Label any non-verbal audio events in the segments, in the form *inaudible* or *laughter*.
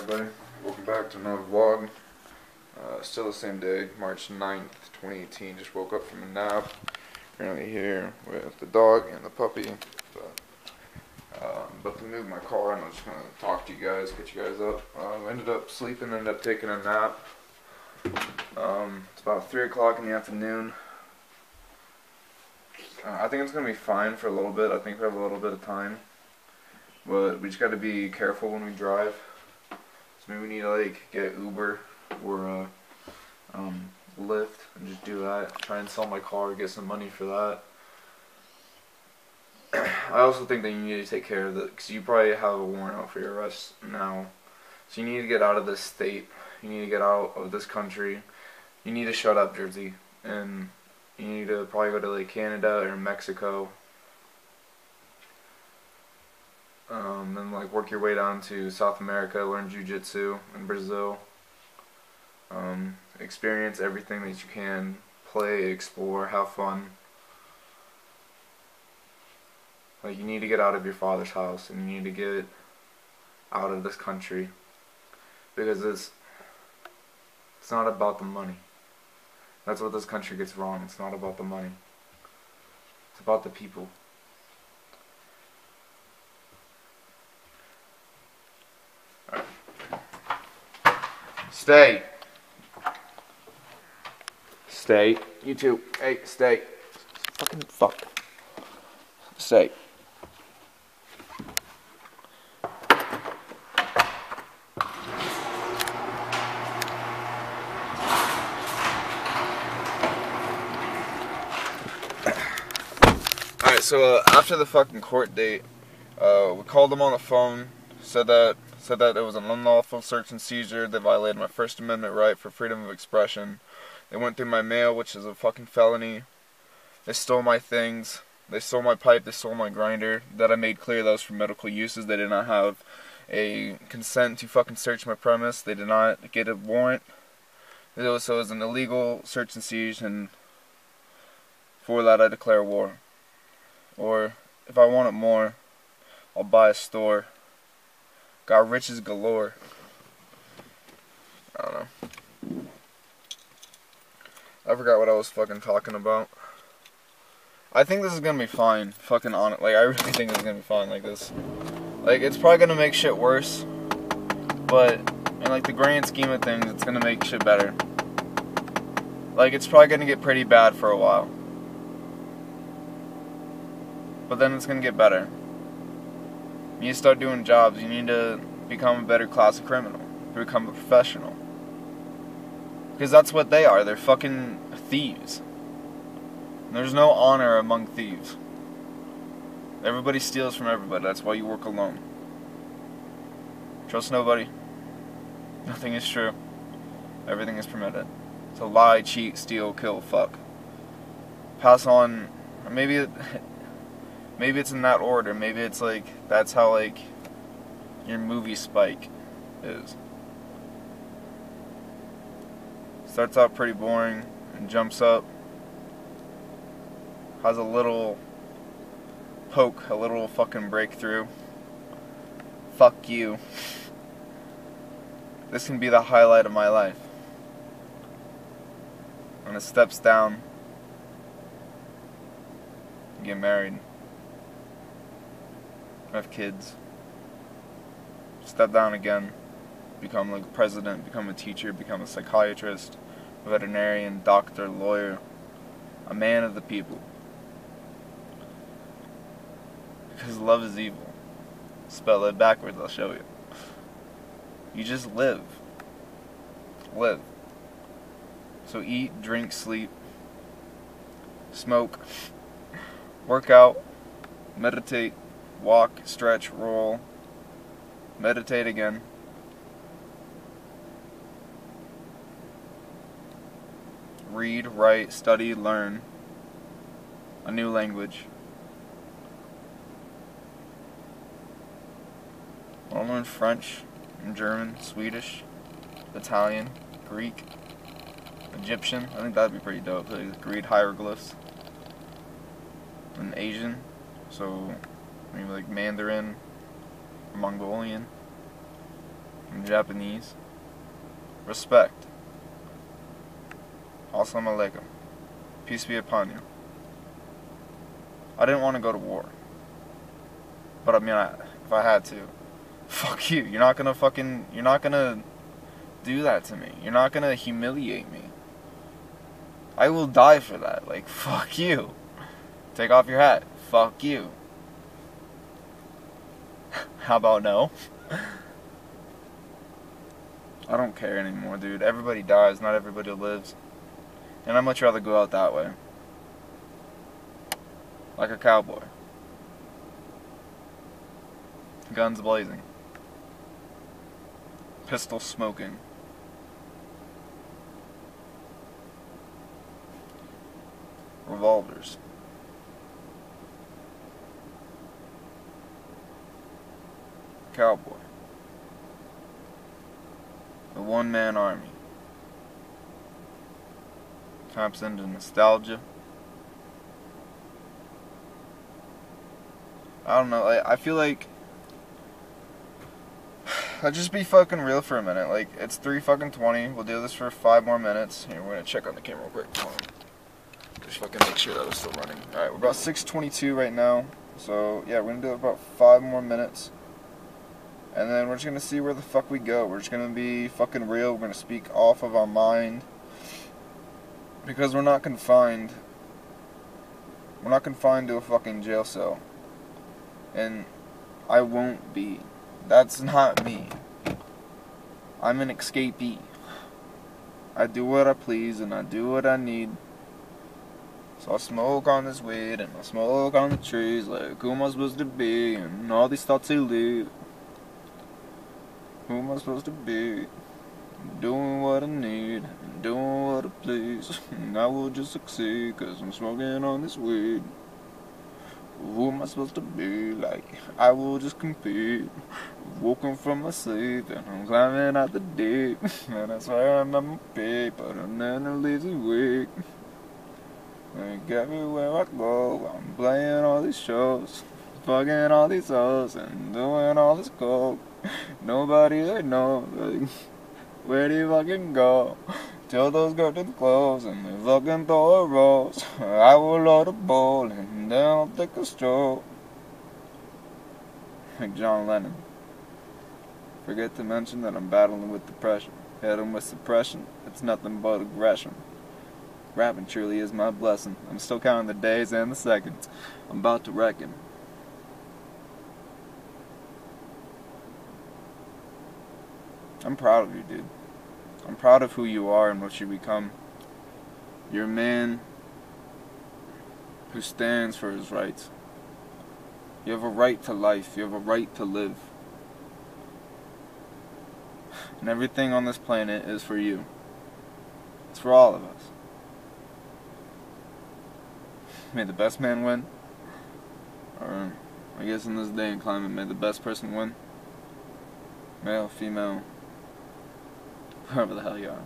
everybody? Welcome back to another vlog. Uh, still the same day, March 9th, 2018. Just woke up from a nap. Currently here with the dog and the puppy. But, uh, I'm about to move my car and I'm just gonna talk to you guys, get you guys up. Uh, ended up sleeping, ended up taking a nap. Um, it's about 3 o'clock in the afternoon. Uh, I think it's gonna be fine for a little bit. I think we have a little bit of time. But we just gotta be careful when we drive. So maybe we need to like get Uber or uh, um, Lyft and just do that. Try and sell my car, get some money for that. *clears throat* I also think that you need to take care of it because you probably have a warrant out for your arrest now. So you need to get out of this state. You need to get out of this country. You need to shut up, Jersey, and you need to probably go to like Canada or Mexico um, then like work your way down to South America, learn jujitsu in Brazil, um, experience everything that you can, play, explore, have fun. Like you need to get out of your father's house and you need to get out of this country because it's it's not about the money. That's what this country gets wrong. It's not about the money. It's about the people. Stay. Stay. You too. Hey, stay. Fucking fuck. Stay. Alright, so uh, after the fucking court date, uh, we called them on the phone, said that said that it was an unlawful search and seizure. They violated my First Amendment right for freedom of expression. They went through my mail, which is a fucking felony. They stole my things. They stole my pipe. They stole my grinder. That I made clear that was for medical uses. They did not have a consent to fucking search my premise. They did not get a warrant. It was, so it was an illegal search and siege, and for that I declare war. Or if I want it more, I'll buy a store. Got riches galore. I don't know. I forgot what I was fucking talking about. I think this is gonna be fine. Fucking on it. Like, I really think this is gonna be fine like this. Like, it's probably gonna make shit worse. But, in like the grand scheme of things, it's gonna make shit better. Like, it's probably gonna get pretty bad for a while. But then it's gonna get better. You need to start doing jobs. You need to become a better class of criminal. Become a professional. Because that's what they are. They're fucking thieves. There's no honor among thieves. Everybody steals from everybody. That's why you work alone. Trust nobody. Nothing is true. Everything is permitted. To lie, cheat, steal, kill, fuck. Pass on. Maybe maybe it's in that order. Maybe it's like that's how like your movie spike is. Starts out pretty boring and jumps up. Has a little poke, a little fucking breakthrough. Fuck you. This can be the highlight of my life. And it steps down. Get married have kids, step down again, become like president, become a teacher, become a psychiatrist, a veterinarian, doctor, lawyer, a man of the people. Because love is evil. Spell it backwards, I'll show you. You just live. Live. So eat, drink, sleep, smoke, work out, meditate, walk, stretch, roll, meditate again. Read, write, study, learn a new language. I want to learn French, German, Swedish, Italian, Greek, Egyptian. I think that'd be pretty dope. Like read hieroglyphs. And Asian. So maybe like Mandarin, Mongolian, I'm Japanese. Respect. Assalamu alaikum. Peace be upon you. I didn't want to go to war. But I mean, I, if I had to, *laughs* fuck you. You're not gonna fucking. You're not gonna do that to me. You're not gonna humiliate me. I will die for that. Like, *laughs* fuck you. Take off your hat. Fuck you. How about no? I don't care anymore, dude. Everybody dies, not everybody lives. And I'd much rather go out that way. Like a cowboy. Guns blazing. Pistol smoking. Revolvers. Cowboy. A one man army. Taps into nostalgia. I don't know. I, I feel like. *sighs* I'll just be fucking real for a minute. Like, it's 3 fucking 20. We'll do this for 5 more minutes. Here, we're gonna check on the camera real quick. Just fucking make sure that it's still running. Alright, we're about 622 right now. So, yeah, we're gonna do about 5 more minutes. And then we're just gonna see where the fuck we go. We're just gonna be fucking real. We're gonna speak off of our mind. Because we're not confined. We're not confined to a fucking jail cell. And I won't be. That's not me. I'm an escapee. I do what I please and I do what I need. So I smoke on this weed and I smoke on the trees like who am I supposed to be and all these thoughts they leave. Who am I supposed to be? Doing what I need, doing what I please. *laughs* I will just succeed cause I'm smoking on this weed. Who am I supposed to be? Like, I will just compete. Woken from my sleep and I'm climbing out the deep. *laughs* And I swear I'm at my peak, but I'm in a lazy week. Like everywhere I go, I'm playing all these shows, fucking all these hoes, and doing all this coke. Nobody I know, like, where do you fucking go? Till those curtains close and they fucking throw a rose. I will load a bowl and then I'll take a stroll. Like John Lennon. Forget to mention that I'm battling with depression. Heading with suppression, it's nothing but aggression. Rapping truly is my blessing. I'm still counting the days and the seconds. I'm about to reckon. I'm proud of you, dude. I'm proud of who you are and what you become. You're a man who stands for his rights. You have a right to life. You have a right to live. And everything on this planet is for you. It's for all of us. May the best man win. Or, I guess in this day and climate, may the best person win. Male, female, whoever the hell you are.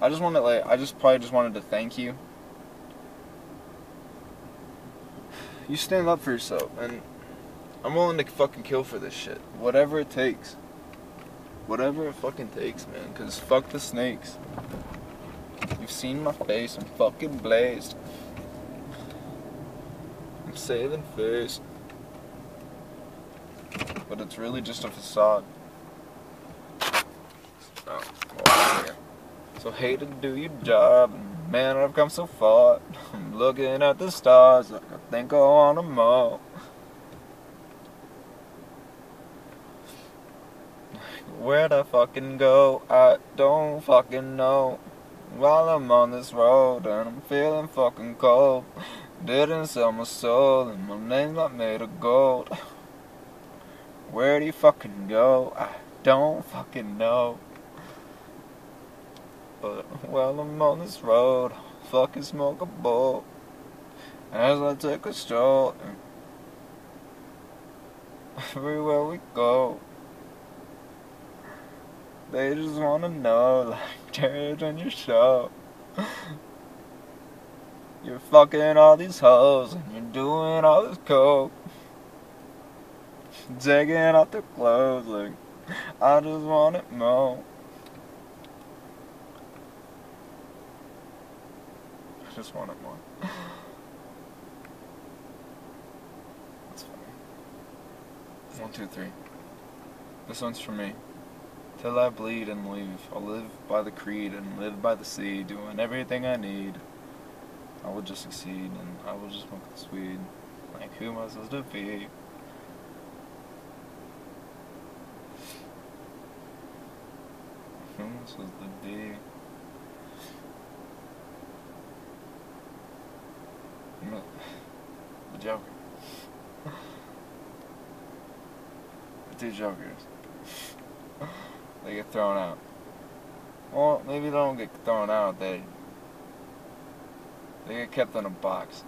I just wanted, like, I just probably just wanted to thank you. You stand up for yourself, and I'm willing to fucking kill for this shit. Whatever it takes. Whatever it fucking takes, man. Cause fuck the snakes. You've seen my face, I'm fucking blazed. I'm saving face. But it's really just a facade. Oh. So hate to do your job, man, I've come so far. I'm looking at the stars, like I think I want them all. Where'd I fucking go? I don't fucking know. While I'm on this road and I'm feeling fucking cold. Didn't sell my soul and my name's not made of gold. Where do you fucking go? I don't fucking know. But while I'm on this road, fucking smoke a bowl. As I take a stroll, everywhere we go. They just wanna know, like, *laughs* Jerad on your show. You're fucking all these hoes and you're doing all this coke. Taking off their clothes like I just want it more. I just want it more. That's funny. One, two, three. This one's for me. Till I bleed and leave, I'll live by the creed and live by the sea, doing everything I need. I will just succeed and I will just smoke this weed. Like, who am I supposed to be? Who am the to be? The Joker. The two Jokers. they get thrown out. Well, maybe they don't get thrown out. They they get kept in a box.